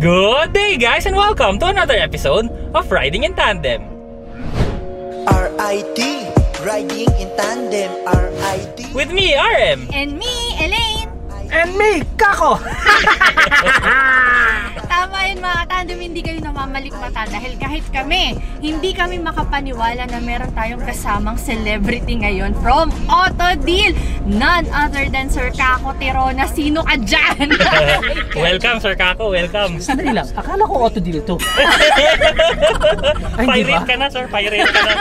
Good day, guys, and welcome to another episode of Riding in Tandem. RID, riding in tandem, RID. With me, RM. And me, Elaine! And me, Kako! Tama yun mga tandem, hindi kayo namamalikmata dahil kahit kami, hindi kami makapaniwala na meron tayong kasamang celebrity ngayon from Autodeal. None other than Sir Kako Tirona. Sino ka dyan? welcome, Sir Kako. Welcome. Sandali lang, akala ko auto deal to. Ay, Pirate ba? ka na, sir. Pirate ka na.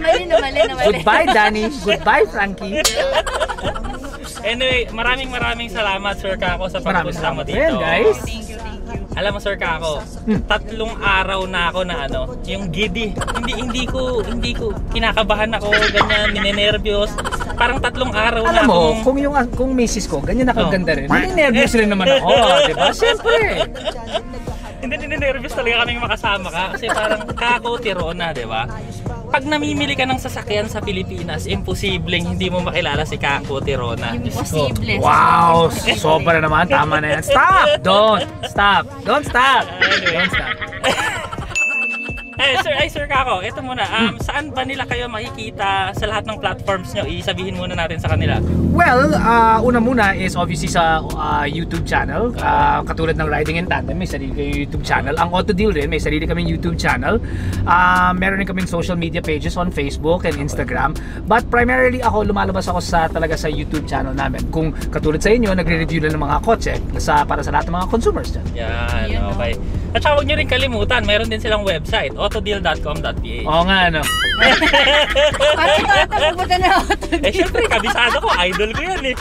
namali, namali, namali. Goodbye, Danny. Goodbye, Frankie. anyway, maraming maraming salamat, Sir Kako, sa Maraming pagpunta mo salamat dito. din, guys. Thank you, thank you. Alam mo, Sir Kako, tatlong araw na ako na ano, yung giddy. Hindi hindi ko hindi ko kinakabahan ako, ganyan, ninenervyos. Parang tatlong araw na Alam mo, akong- kung yung kung misis ko, ganyan nakaganda Oh. rin. Hindi nervous rin naman ako, di ba? Siyempre. Hindi, hindi nervous talaga kaming makasama ka kasi parang kako tirona, di ba? Pag namimili ka ng sasakyan sa Pilipinas, imposibleng hindi mo makilala si Kako Tirona. Imposible. Wow, sobra naman. Tama na yan. Stop! Don't! Stop! Don't stop! Don't stop. Eh, sir, ay sir Kako, ito muna. Um, saan ba nila kayo makikita sa lahat ng platforms nyo? Isabihin muna natin sa kanila. Well, uh, una muna is obviously sa uh, YouTube channel. Uh, katulad ng Riding in Tandem, may sarili kayong YouTube channel. Ang Auto Deal rin, may sarili kaming YouTube channel. Uh, meron rin kaming social media pages on Facebook and Instagram. But primarily ako, lumalabas ako sa talaga sa YouTube channel namin. Kung katulad sa inyo, nagre-review lang ng mga kotse sa, para sa lahat ng mga consumers dyan. Yan, okay. At saka huwag nyo rin kalimutan, meron din silang website, autodeal.com.ph. Oo nga, ano. Parang ito ata pupunta na ako. Eh, syempre, kabisado ko, idol ko yan eh.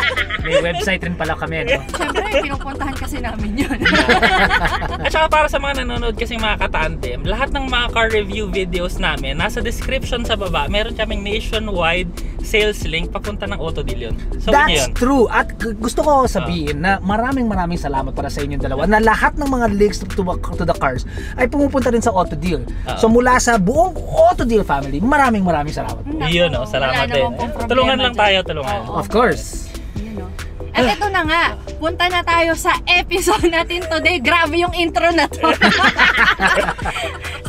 May website rin pala kami, no? Siyempre, pinupuntahan kasi namin yun. At saka para sa mga nanonood kasing mga katandem, lahat ng mga car review videos namin, nasa description sa baba, meron kaming nationwide sales link papunta ng Autodeal yun. So, yun That's yun. true. At gusto ko sabihin na maraming maraming salamat para sa inyong dalawa na lahat ng mga links to, to, to the cars ay pumupunta rin sa Auto Deal. Oo. So mula sa buong Auto Deal family, maraming maraming salamat. po. Yun, oh, salamat Wala din. Tulungan lang tayo, tulungan. Oo. Of course. Yun, no? At ito na nga, punta na tayo sa episode natin today. Grabe yung intro na to.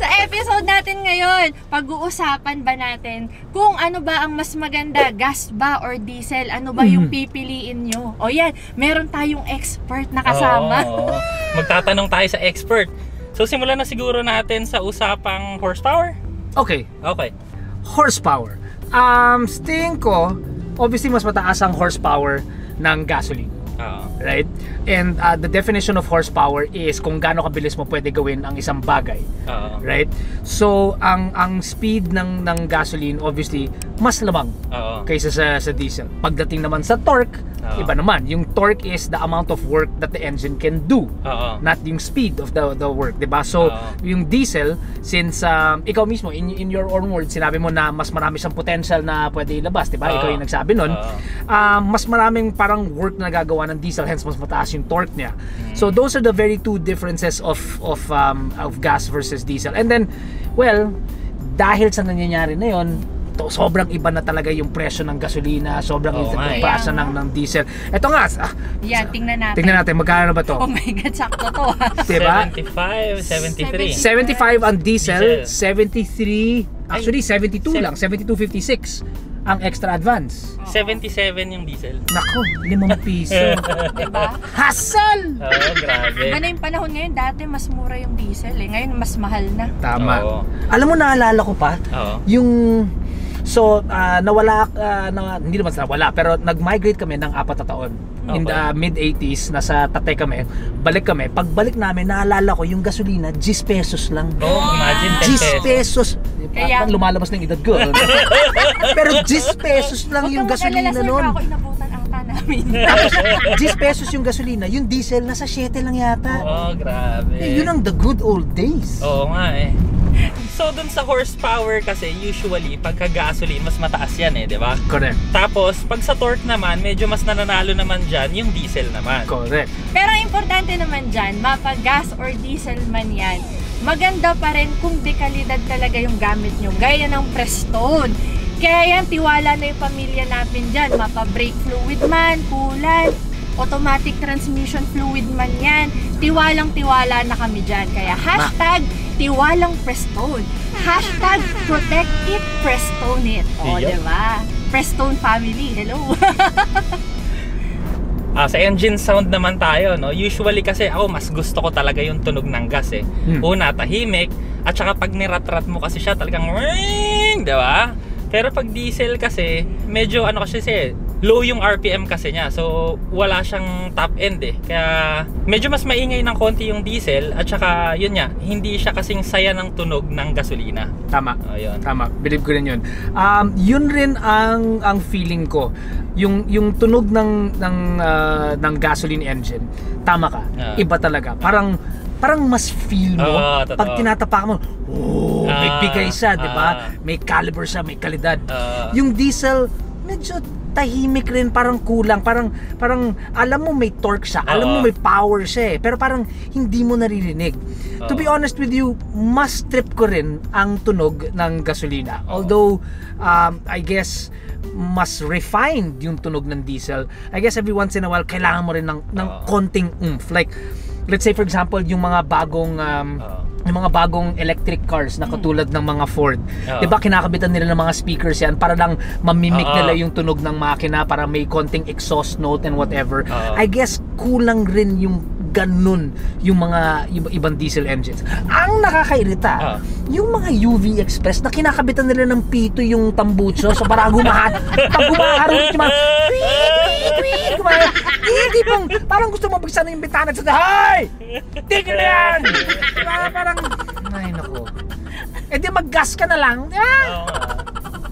sa episode natin ngayon, pag-uusapan ba natin kung ano ba ang mas maganda, gas ba or diesel? Ano ba yung pipiliin nyo? O yan, meron tayong expert na kasama. Oo, oo. Magtatanong tayo sa expert. So, simulan na siguro natin sa usapang horsepower. Okay, Okay. horsepower. Um, sa tingin ko, obviously mas mataas ang horsepower ng gasoline. Oo. Right? And uh, the definition of horsepower is kung gaano kabilis mo pwede gawin ang isang bagay. Oo. Right? So, ang ang speed ng ng gasoline obviously mas lamang Oo. kaysa sa sa diesel. Pagdating naman sa torque, Oo. iba naman. Yung torque is the amount of work that the engine can do, Oo. not yung speed of the the work, 'di ba? So, Oo. yung diesel since um, ikaw mismo in in your own words sinabi mo na mas marami siyang potential na pwede ilabas, 'di ba? Oo. Ikaw yung nagsabi nun. Oo. Um, mas maraming parang work na nagagawa ng diesel hence mas mataas yung torque niya. Mm. So those are the very two differences of of um, of gas versus diesel. And then well, dahil sa nangyayari na 'yon, to, sobrang iba na talaga yung presyo ng gasolina, sobrang nga yung eh. presyo ng, ng diesel. Ito nga, ah, Yan, tingnan natin. tingnan natin magkano na ba to? Oh my God, sakto to ha. Diba? 75, 73. 75 ang diesel, Diesel. 73, actually 72 Sev- lang, 72.56 ang extra advance. 77 yung diesel. Nako, 5 piso. Diba? Hassle! Oo, oh, grabe. Iba na yung panahon ngayon, dati mas mura yung diesel eh. Ngayon mas mahal na. Tama. Oo. Alam mo, naalala ko pa, Oo. yung So, ah, nawala, ah, na, hindi naman sa nawala, pero nag-migrate kami ng apat na taon. In the Okay. mid-80s, nasa Tatay kami, balik kami. Pagbalik namin, naalala ko, yung gasolina, 10 pesos lang. Oh, imagine 10 10 pesos. pesos. Kaya- Parang lumalabas ng edad ko. Pero 10 pesos lang yung Huwag kang gasolina sir, noon. Ako inabutan ang ta namin. Tapos 10 pesos yung gasolina, yung diesel nasa 7 lang yata. Oh, grabe. Eh, yun ang the good old days. Oo nga eh. So, dun sa horsepower kasi, usually, pagka gasoline, mas mataas yan eh, di ba? Correct. Tapos, pag sa torque naman, medyo mas nananalo naman dyan yung diesel naman. Correct. Pero importante naman dyan, mapa gas or diesel man yan, maganda pa rin kung dekalidad talaga yung gamit nyo. Gaya ng Prestone. Kaya yan, tiwala na yung pamilya natin dyan. Mapa brake fluid man, coolant, automatic transmission fluid man yan, tiwalang tiwala na kami dyan. Kaya hashtag tiwalang Prestone. Hashtag protect it, Prestone it. O, Yep. diba? Prestone family, hello. Ah, sa engine sound naman tayo, no? Usually kasi ako mas gusto ko talaga yung tunog ng gas eh. Hmm. Una, tahimik. At saka pag nirat-rat mo kasi siya talagang ring, di ba? Pero pag diesel kasi, medyo ano kasi siya, eh, low yung RPM kasi niya. So, wala siyang top end eh. Kaya, medyo mas maingay ng konti yung diesel. At saka, yun nga, hindi siya kasing saya ng tunog ng gasolina. Tama. Oh, yun. Tama, believe ko rin 'yun. Um, yun rin ang ang feeling ko. Yung yung tunog ng ng ah, ng gasoline engine. Tama ka. Ah. Iba talaga. Parang parang mas feel mo totoo. pag tinatapak mo. Oh, may Ah, bigay siya, 'di ba? ah. May caliber siya, may kalidad. Ah. yung diesel medyo tahimik rin, parang kulang, parang parang alam mo may torque siya, alam mo Oo. may power siya eh, pero parang hindi mo naririnig. To be honest with you, mas trip ko rin ang tunog ng gasolina. Oo. Although um, I guess mas refined yung tunog ng diesel. I guess every once in a while kailangan mo rin ng ng konting oomph. Like let's say for example, yung mga bagong um, Oo. yung mga bagong electric cars na katulad ng mga Ford. Oo. 'Di ba kinakabitan nila ng mga speakers yan para lang mamimik Oo. nila yung tunog ng makina para may konting exhaust note and whatever. Oo. I guess kulang rin yung ganun yung mga iba- ibang diesel engines. Ang nakakairita, Oo. yung mga UV Express na kinakabitan nila ng pito yung tambucho so para gumahan. pag gumaharunit yung mga. Hindi pong, parang gusto mo buksan yung bitana sabi, Hay! Tigil na yan! Diba? Parang, ay nako. Eh di mag-gas ka na lang. di ba?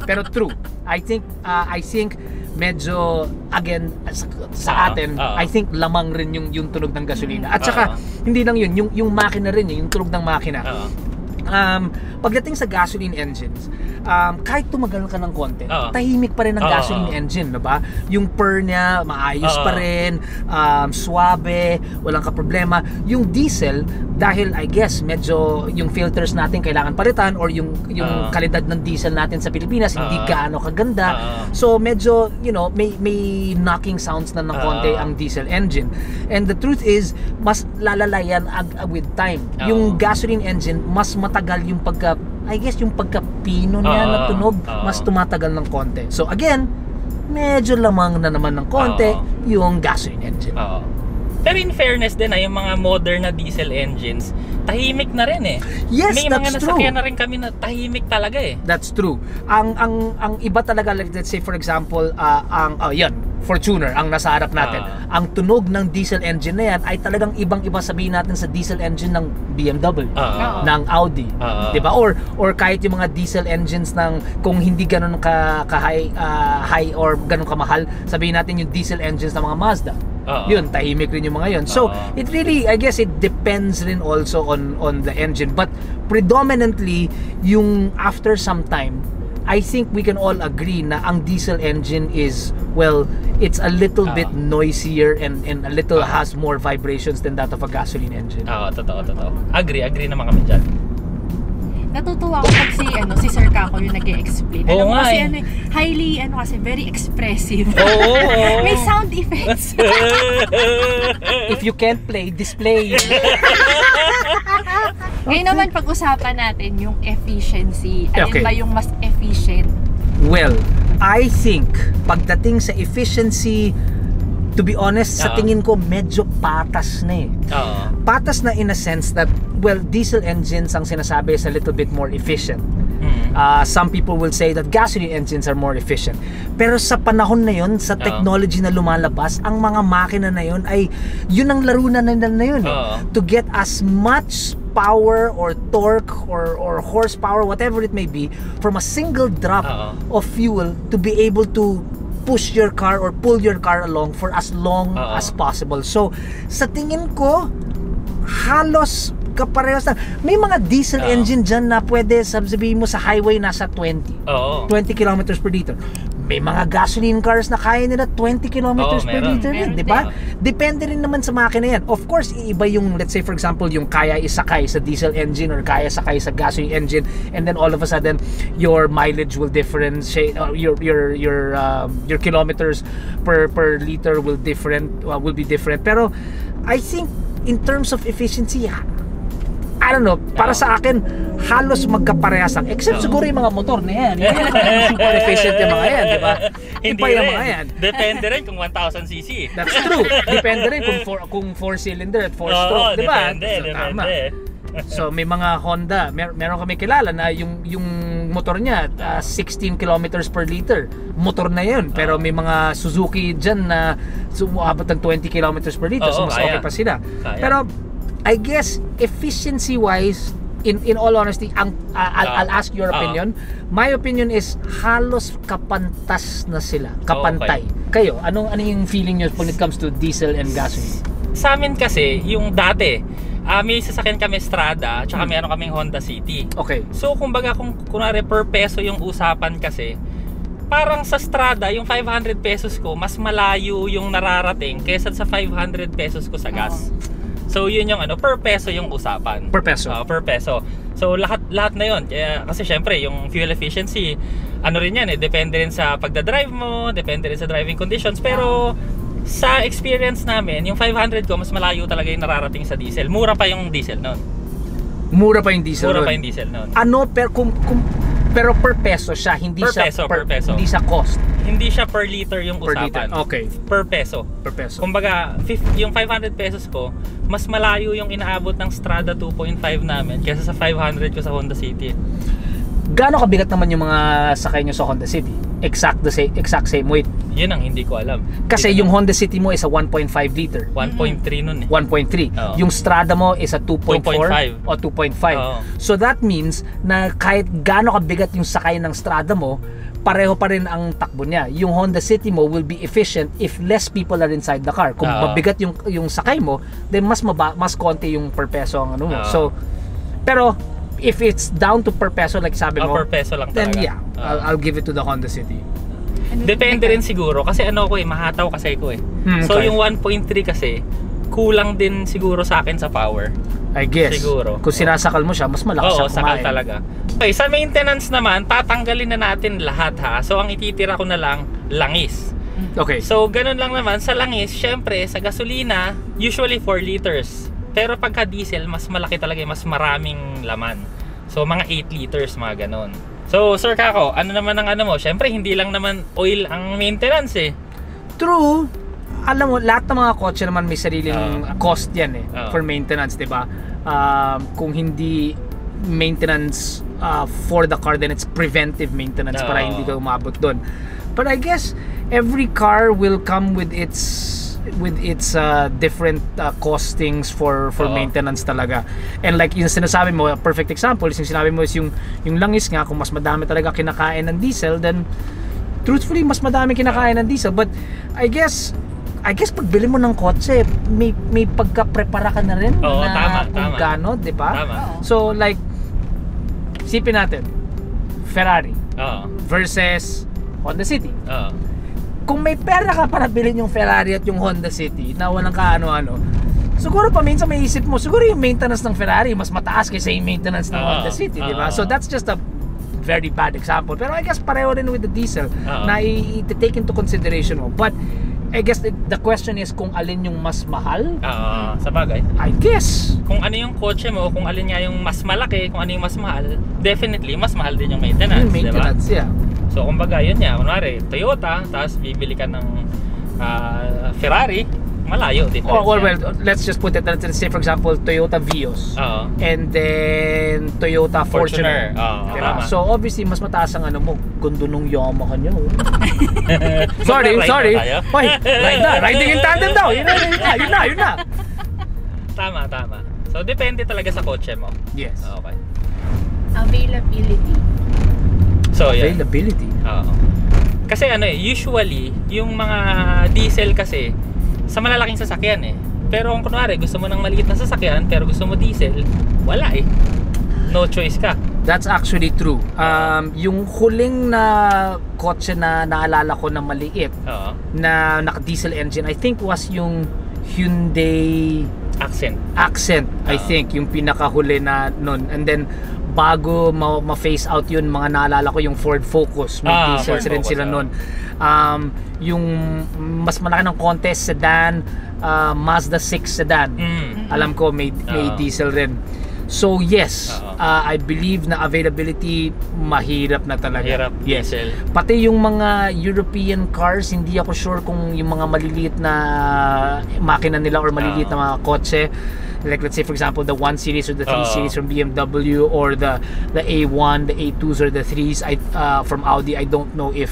Pero true. I think uh, I think medyo again sa, sa Oo, atin oo. I think lamang rin yung yung tunog ng gasolina. At saka Oo. hindi lang yun, yung yung makina rin eh, yung tunog ng makina. Oo. Um, pagdating sa gasoline engines, um, kahit tumagal ka ng konti, Oo. tahimik pa rin ang Oo, gasoline engine, ba? Yung purr niya, maayos Oo. pa rin, um, suabe, walang kaproblema. Yung diesel, dahil I guess medyo yung filters natin kailangan palitan or yung yung Oo. kalidad ng diesel natin sa Pilipinas hindi Oo. gaano kaganda. Oo. So medyo, you know, may may knocking sounds na ng konti Oo. ang diesel engine. And the truth is, mas lalalayan ag- with time. Oo. Yung gasoline engine, mas matagal yung pagka I guess yung pagkapino niya Oo. na tunog, Oo. mas tumatagal ng konti. So again, medyo lamang na naman ng konti Oo. yung gasoline engine. Oo. Pero in fairness din, ah, yung mga modern na diesel engines, tahimik na rin eh. Yes, May that's mga true. nasakyan na rin kami na tahimik talaga eh. That's true. Ang ang ang iba talaga like let's say for example, ah, ang oh, yan, Fortuner ang nasa harap natin. Ah. ang tunog ng diesel engine na yan ay talagang ibang-iba sabihin natin sa diesel engine ng BMW. Oo. ng Audi, Oo. 'di ba? Or or kahit yung mga diesel engines ng kung hindi ganoon ka, ka high, ah, high or ganoon kamahal, sabihin natin yung diesel engines ng mga Mazda. Oo. Yun, tahimik rin yung mga yun. So, Oo. it really I guess it depends rin also on on the engine, but predominantly yung after some time I think we can all agree na ang diesel engine is well, it's a little Oo. bit noisier and and a little Oo. has more vibrations than that of a gasoline engine. Oo, totoo, totoo. Agree, agree naman kami dyan. Natutuwa ako pag si, ano, si Sir Kako yung nag explain Oo Alam mo nga kasi eh. ano, highly, ano kasi, very expressive. Oo, oo. May sound effects. If you can't play, display. Ngayon naman pag-usapan natin yung efficiency. Alin Okay. ba yung mas efficient? Well, I think pagdating sa efficiency, to be honest, sa Oo. tingin ko medyo patas na eh. Oo. Patas na in a sense that, well, diesel engines ang sinasabi is a little bit more efficient. Uh, some people will say that gasoline engines are more efficient. Pero sa panahon na yun, sa technology na lumalabas, ang mga makina na yun ay yun ang laro na nila na yun. eh. Oo. To get as much power or torque or, or horsepower, whatever it may be, from a single drop Oo. of fuel to be able to push your car or pull your car along for as long Oo. as possible. So, sa tingin ko, halos kaparehas na. May mga diesel Oo. engine dyan na pwede sabihin mo sa highway nasa 20. Oo. 20 kilometers per liter. may mga gasoline cars na kaya nila 20 kilometers Oo, per liter din, di ba? Depende rin naman sa makina yan. Of course, iiba yung, let's say for example, yung kaya isakay sa diesel engine or kaya sakay sa gasoline engine and then all of a sudden, your mileage will differentiate, or your, your, your, um, your kilometers per, per liter will different, uh, will be different. Pero, I think, in terms of efficiency, I don't know, para sa akin, halos magkaparehas lang. Except Oo. siguro yung mga motor na yan. Yung super efficient yung mga yan, di ba? Hindi rin. mga yan. Depende rin kung 1,000 cc. That's true. Depende rin kung four, kung four cylinder at four Oo, stroke, di ba? depende, So, tama. So may mga Honda, mer meron kami kilala na yung yung motor niya ah, 16 kilometers per liter. Motor na 'yun, pero may mga Suzuki diyan na sumuabot ng 20 kilometers per liter. so Oo, mas kaya. okay pa sila. Kaya. Pero I guess efficiency wise in in all honesty ang ah, I'll, Oo. I'll ask your opinion. My opinion is halos kapantas na sila, kapantay. Okay. Kayo, anong ano yung feeling niyo when it comes to diesel and gasoline? Sa amin kasi, yung dati, ah may sasakyan kami Strada, tsaka Hmm. meron kaming Honda City. Okay. So, kumbaga, kung kunwari per peso yung usapan kasi, parang sa Strada, yung 500 pesos ko, mas malayo yung nararating kaysa sa 500 pesos ko sa gas. So, yun yung ano, per peso yung usapan. Per peso. Oo, per peso. So, lahat lahat na yun. Kaya, kasi syempre, yung fuel efficiency, ano rin yan eh, depende rin sa pagdadrive mo, depende rin sa driving conditions. Pero, sa experience namin, yung 500 ko, mas malayo talaga yung nararating sa diesel. Mura pa yung diesel noon. Mura pa yung diesel. Mura nun. pa yung diesel noon. ano per kung, kung pero per peso siya hindi Per siya peso, per peso. hindi siya cost Hindi siya per liter yung per liter usapan. okay Per peso. per peso Kumbaga, yung 500 pesos ko, mas malayo yung inaabot ng Strada 2.5 namin kaysa sa 500 ko sa Honda City. Gaano kabigat naman yung mga sakay nyo sa Honda City exact the same exact same weight Yun ang hindi ko alam. kasi Hindi yung Honda City mo is a 1.5 liter alam. 1.3 nun eh. 1.3 Oo. yung Strada mo is a 2.4 2.5. o 2.5 Oo. so that means na kahit gaano kabigat yung sakay ng Strada mo pareho pa rin ang takbo niya. Yung Honda City mo will be efficient if less people are inside the car. Kung Oo. mabigat yung yung sakay mo, then mas maba, mas konti yung per peso ang ano mo. Oo. So pero if it's down to per peso like sabi Oh, mo, per peso lang then talaga. yeah, Oo. I'll, I'll give it to the Honda City. Depende rin siguro kasi ano ko eh, mahataw kasi ko eh. Hmm, So okay. yung 1.3 kasi kulang din siguro sa akin sa power. I guess. Siguro. Kung sinasakal mo siya, mas malakas Oo, siya sakal kumain. talaga. Okay, sa maintenance naman, tatanggalin na natin lahat ha. So ang ititira ko na lang, langis. Okay. So ganun lang naman, sa langis, syempre sa gasolina, usually 4 liters. Pero pagka diesel, mas malaki talaga, mas maraming laman. So mga 8 liters, mga ganun. So Sir Kako, ano naman ang ano mo? Syempre hindi lang naman oil ang maintenance eh. True. Alam mo, lahat ng mga kotse naman may sariling Oo. cost yan eh Oo. for maintenance, 'di ba? Um, kung hindi maintenance uh, for the car then it's preventive maintenance para Oo. hindi ka umabot doon. But I guess every car will come with its with its uh, different uh, costings for for Oo. maintenance talaga. And like yung sinasabi mo, a perfect example yung sinabi mo is yung yung langis nga kung mas madami talaga kinakain ng diesel then truthfully mas madami kinakain ng diesel but I guess I guess pagbili mo ng kotse may may pagka-prepara ka na rin Oo, na tama, kung tama. gaano, 'di ba? Tama. So like sipin natin Ferrari Oo. versus Honda City. Oo. Kung may pera ka para bilhin yung Ferrari at yung Honda City na walang kaano-ano, siguro pa minsan may isip mo, siguro yung maintenance ng Ferrari mas mataas kaysa yung maintenance ng Oo, Honda City, di ba? oo. So that's just a very bad example. Pero I guess pareho rin with the diesel Oo. na i- i- take into consideration mo. But I guess the, the question is kung alin yung mas mahal? Oo, sa bagay. I guess. Kung ano yung kotse mo, kung alin nga yung mas malaki, kung ano yung mas mahal, definitely mas mahal din yung maintenance, Yung di ba? maintenance, yeah. So kumbaga yun nga, kunwari Toyota, tapos bibili ka ng ah, Ferrari, malayo. Or, or yan. well, let's just put it, let's say for example, Toyota Vios. Oo. and then Toyota Fortuner. Fortuner. Diba? tama. So obviously mas mataas ang ano mo, gundo nung Yamaha niyo. sorry, sorry. Hoy, ride na, riding in tandem daw. Yun na, yun na, yun na, yun na. tama, tama. So depende talaga sa kotse mo. Yes. Okay. Availability. So yun. Availability. Oo. Kasi ano eh, usually, yung mga diesel kasi, sa malalaking sasakyan eh. Pero kung kunwari, gusto mo ng maliit na sasakyan, pero gusto mo diesel, wala eh. no choice ka. That's actually true. Um, yung huling na kotse na naalala ko na maliit Oo. na naka-diesel engine, I think was yung Hyundai Accent. Accent, I Ah. think, yung pinakahuli na nun. And then, bago ma- ma-phase out yun, mga naalala ko yung Ford Focus. May Ah, diesel Ford rin Focus, sila ah. nun. Um, yung mas malaki ng contest sedan, uh, Mazda 6 sedan. Mm. Alam ko may may Ah. diesel rin. So yes, uh, I believe na availability mahirap na talaga. Mahirap, Yes. diesel. Pati yung mga European cars, hindi ako sure kung yung mga maliliit na makina nila or maliliit na mga kotse like let's say for example the 1 series or the 3 Oo. series from BMW or the the A1, the A2s or the 3s I uh, from Audi, I don't know if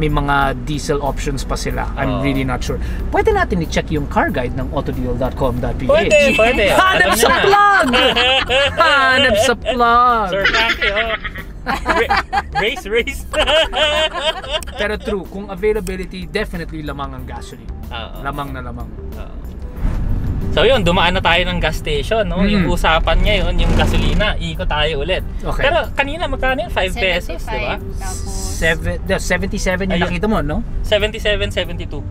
may mga diesel options pa sila. I'm Oo. really not sure. Pwede natin i-check yung car guide ng autodeal.com.ph. Pwede, pwede. Hanap sa plug! Hanap sa plug! Sir Frankie, oh. Ra- race, race. Pero true, kung availability, definitely lamang ang gasoline. Oo. Lamang na lamang. Oo. So yun, dumaan na tayo ng gas station, no? Mm. Yung usapan ngayon, yung gasolina, ikot tayo ulit. Okay. Pero kanina magkano yun? 5 pesos, di ba? 75, Tapos, Seven, the 77 yung Ayun. nakita mo, no? 77, 72.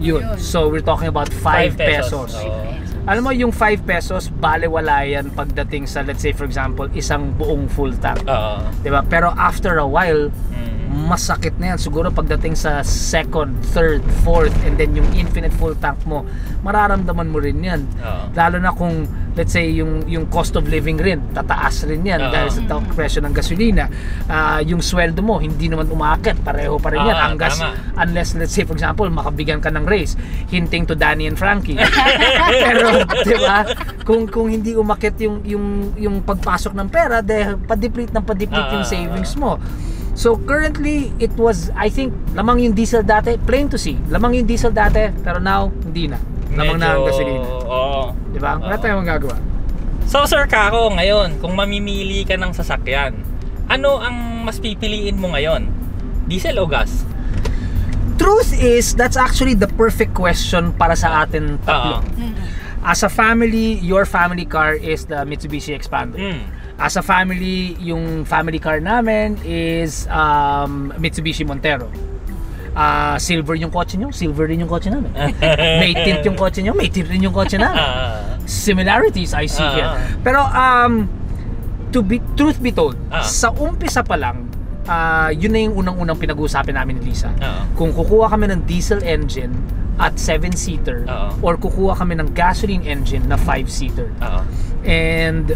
Yun. Yun. So we're talking about 5 Five pesos. Alam mo yung 5 pesos, balewala yan pagdating sa let's say for example, isang buong full tank. Oo. 'Di ba? Pero after a while, Mm. Masakit na yan. Siguro pagdating sa second, third, fourth, and then yung infinite full tank mo, mararamdaman mo rin yan. Oo. Lalo na kung, let's say, yung, yung cost of living rin, tataas rin yan Oo. dahil sa ta- presyo ng gasolina. Ah, yung sweldo mo, hindi naman umaakit. Pareho pa rin yan. Ah, Hanggas, tama. unless, let's say, for example, makabigyan ka ng raise. Hinting to Danny and Frankie. Pero, di ba, kung, kung hindi umakit yung, yung, yung pagpasok ng pera, dahil padeplete ng padeplete yung Ah. savings mo. So currently, it was, I think, lamang yung diesel dati, plain to see. Lamang yung diesel dati, pero now, hindi na. Lamang na ang Medyo- gasolina. Oo. Di ba? Wala Oo. tayong magagawa. So Sir Kako, ngayon, kung mamimili ka ng sasakyan, ano ang mas pipiliin mo ngayon? Diesel o gas? Truth is, that's actually the perfect question para sa atin tatlo. Oo. As a family, your family car is the Mitsubishi Expander. Mm. As a family, yung family car namin is um, Mitsubishi Montero. Ah, silver yung kotse nyo, silver rin yung kotse namin. may tint yung kotse nyo, may tint rin yung kotse namin. Ah. similarities I see Ah. here. Pero um to be truth be told, Ah. sa umpisa pa lang ah, yun na yung unang-unang pinag-uusapan namin ni Lisa. Oo. Kung kukuha kami ng diesel engine at 7-seater Oo. or kukuha kami ng gasoline engine na 5-seater. Oo. And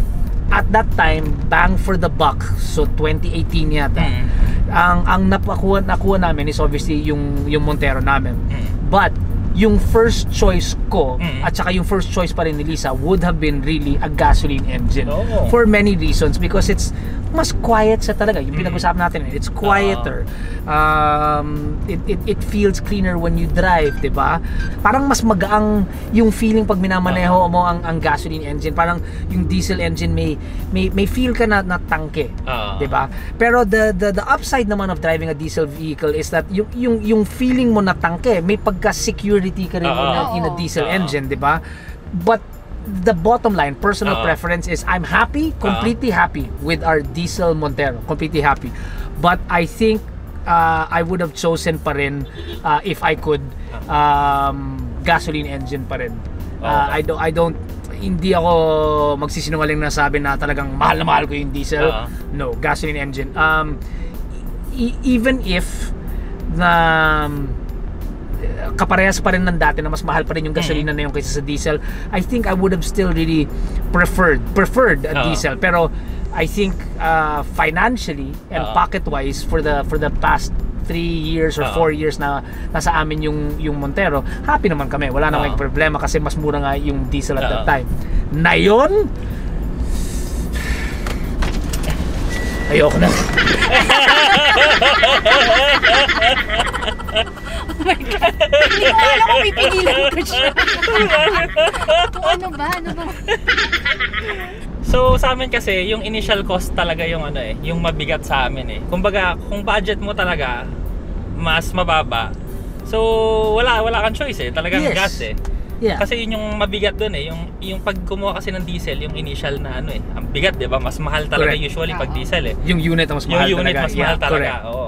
at that time, bang for the buck. So 2018 yata. Mm. Ang ang napakuha nakuha namin is obviously yung yung Montero namin. Mm. But yung first choice ko Mm. at saka yung first choice pa rin ni Lisa would have been really a gasoline engine Oo. for many reasons because it's mas quiet sa talaga yung Mm. pinag-usapan natin it's quieter um, it, it, it feels cleaner when you drive di ba parang mas magaang yung feeling pag minamaneho mo ang, ang gasoline engine parang yung diesel engine may may, may feel ka na, na tangke. 'di ba? Pero the the the upside naman of driving a diesel vehicle is that yung yung yung feeling mo na tangke, may pagka-security ka rin in, a, in a diesel Oo. engine, 'di ba? But the bottom line, personal Oo. preference is I'm happy, completely happy with our diesel Montero, completely happy. But I think uh, I would have chosen pa rin uh, if I could um, gasoline engine pa rin. Uh, I don't I don't hindi ako magsisinungaling na sabi na talagang mahal na mahal ko yung diesel. Oo. No, gasoline engine. Um, e- even if na um, kaparehas pa rin ng dati na mas mahal pa rin yung gasolina na yung kaysa sa diesel I think I would have still really preferred preferred a Oo. diesel pero I think uh, financially and Oo. pocket wise for the for the past 3 years or. 4 years na nasa amin yung yung Montero happy naman kami wala namang Oo. problema kasi mas mura nga yung diesel at that Oo. time na yun ayoko na Hindi ko alam kung pipililan ko siya. kung ano ba, ano ba? So sa amin kasi yung initial cost talaga yung ano eh, yung mabigat sa amin eh. Kumbaga, kung budget mo talaga mas mababa. So wala wala kang choice eh, talagang Yes. gas eh. Yeah. Kasi yun yung mabigat doon eh. Yung, yung pag kumuha kasi ng diesel, yung initial na ano eh. Ang bigat, di ba? Mas mahal talaga Correct. usually pag diesel eh. Yung unit ang mas mahal yung unit talaga. mas mahal Yeah, talaga. correct. Oo.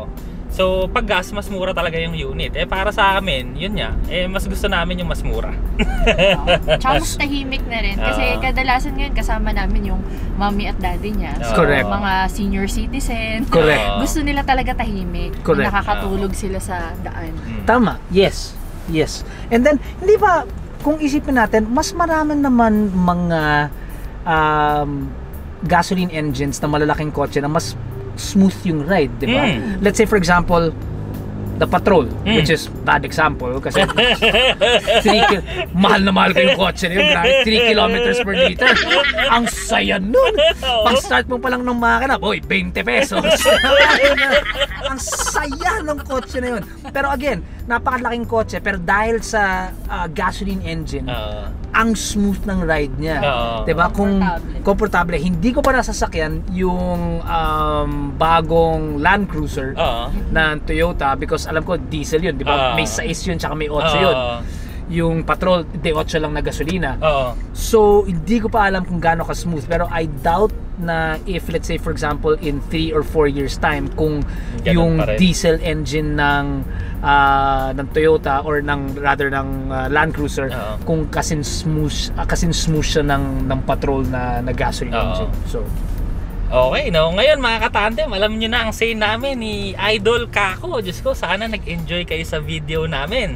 So, pag gas, mas mura talaga yung unit. Eh, para sa amin, yun nga. Eh, mas gusto namin yung mas mura. Tsaka mas tahimik na rin. Kasi Oo. kadalasan ngayon kasama namin yung mommy at daddy niya. So, Correct. Mga senior citizen. Correct. Gusto nila talaga tahimik. Correct. Nakakatulog sila sa daan. Mm. Tama. Yes. Yes. And then, hindi ba, kung isipin natin, mas marami naman mga um, gasoline engines na malalaking kotse na mas smooth yung ride, di ba? Mm. Let's say for example, the Patrol, Mm. which is bad example kasi 3 kil- mahal na mahal ko yung kotse na yun, grabe, 3 kilometers per liter. Ang saya nun! Pag start mo pa lang ng makina, boy, 20 pesos. Ang saya ng kotse na yun. Pero again, napakalaking kotse, pero dahil sa ah, gasoline engine, Oo. Ang smooth ng ride niya. Oo. 'Di ba? Kung Komportable. hindi ko pa nasasakyan yung um, bagong Land Cruiser Oo. ng Toyota because alam ko diesel yun, 'di ba? Oo. may 6 yun tsaka may 8 Oo. yun. Yung Patrol, de 8 lang na gasolina. Oo. So, hindi ko pa alam kung gaano ka smooth pero I doubt na if let's say for example in 3 or 4 years time kung Ganun yung diesel engine ng ah, ng Toyota or ng rather ng ah, Land Cruiser Oo. kung kasin smooth ah, kasin smooth siya ng ng patrol na na gasoline Oo. engine. So, Okay, no? Ngayon mga katandem, alam nyo na ang say namin ni Idol Kako. Diyos ko, sana nag-enjoy kayo sa video namin.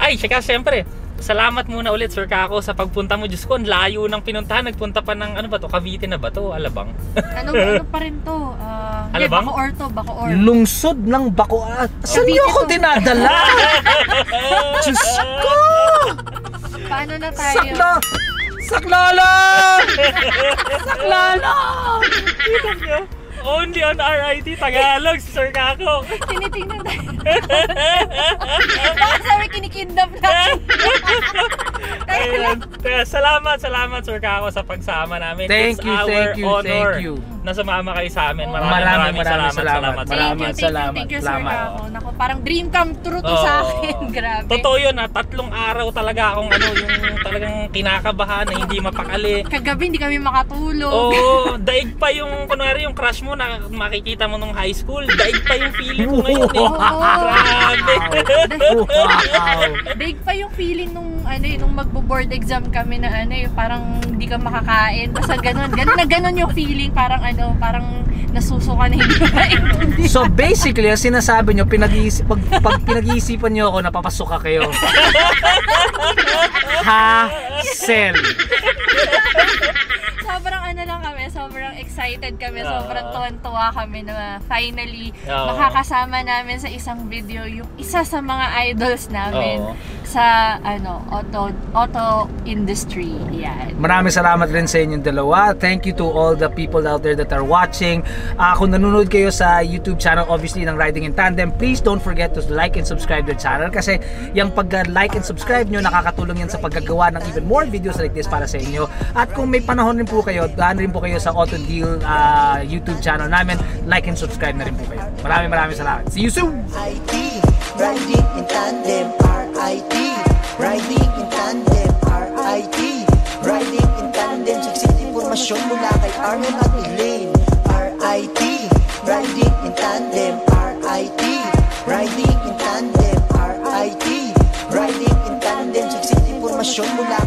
Ay, tsaka syempre, salamat muna ulit Sir Kako sa pagpunta mo. Diyos ko, ang layo ng pinuntahan. Nagpunta pa ng, ano ba to, Cavite na ba to? Alabang? Ano, ano pa rin to? Uh, Ano yeah, ba? Bako or to, Bako or. lungsod ng Bako. ah, Saan niyo ako dinadala? Diyos ko! Paano na tayo? Sakla! Saklala! Saklala! Kita nyo? Only on RIT Tagalog, si Sir Kako. Tinitingnan tayo. Baka sabi kinikindap na. Ayun. Kaya salamat, salamat Sir Kako sa pagsama namin. Thank It's you, our thank you, honor thank you. Na sumama kayo sa amin. Maraming Maraming, maraming, maraming salamat, salamat. salamat, Thank you, Salamat, thank you, salamat, thank you, Sir salamat. Kako. Naku, parang dream come true to Oo. sa akin. Grabe. Totoo yun ha, tatlong araw talaga akong ano, yung talagang kinakabahan na hindi mapakali. Kagabi hindi kami makatulog. Oo, daig pa yung, kunwari yung crush mo na makikita mo nung high school, daig pa yung feeling ko ngayon eh. Oo. Grabe. Big pa yung feeling nung ano eh, nung magbo-board exam kami na ano eh, parang hindi ka makakain. Basta ganun, ganun na ganun yung feeling, parang ano, parang nasusuka na hindi. So basically, ang sinasabi nyo, pinag-iisip, pag, pag pinag-iisipan nyo ako, napapasok ka kayo. ha? Sel. sobrang ano lang kami, sobrang excited kami, Oo. sobrang tuwan-tuwa kami na finally Oo. makakasama namin sa isang video yung isa sa mga idols namin Oo. sa ano auto auto industry. Yan. Maraming salamat rin sa inyong dalawa. Thank you to all the people out there that are watching. Ah, kung nanonood kayo sa YouTube channel, obviously, ng Riding in Tandem, please don't forget to like and subscribe the channel kasi yung pag-like and subscribe nyo, nakakatulong yan sa paggagawa ng even more videos like this para sa inyo. At kung may panahon rin po kayo, puntahan rin po kayo sa Auto Deal uh, YouTube channel namin. Like and subscribe na rin po kayo. Maraming maraming salamat. See you soon! IT, riding in tandem, RIT, riding in tandem, RIT, riding in tandem, siksik informasyon mula kay Armin at Elaine, RIT, riding in tandem, RIT, riding in tandem, RIT, riding in tandem, siksik informasyon mula